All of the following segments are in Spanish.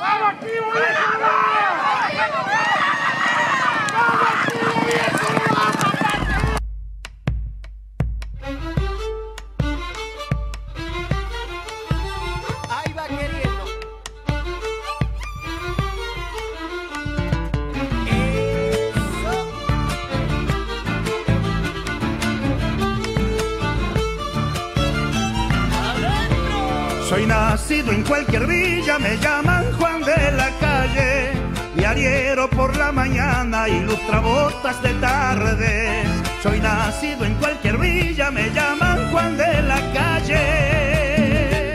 Fala aqui, olha! Soy nacido en cualquier villa, me llaman Juan de la calle. Diariero por la mañana, ilustra botas de tarde. Soy nacido en cualquier villa, me llaman Juan de la calle.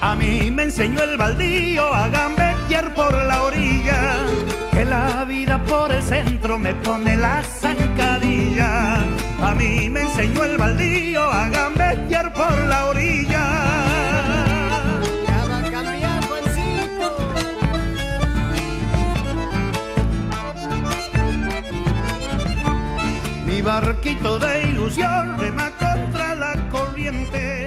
A mí me enseñó el baldío a gambetear por la orilla, por el centro me pone la zancadilla. A mí me enseñó el baldío a gambetear por la orilla. Ya va a cambiar. Mi barquito de ilusión rema contra la corriente.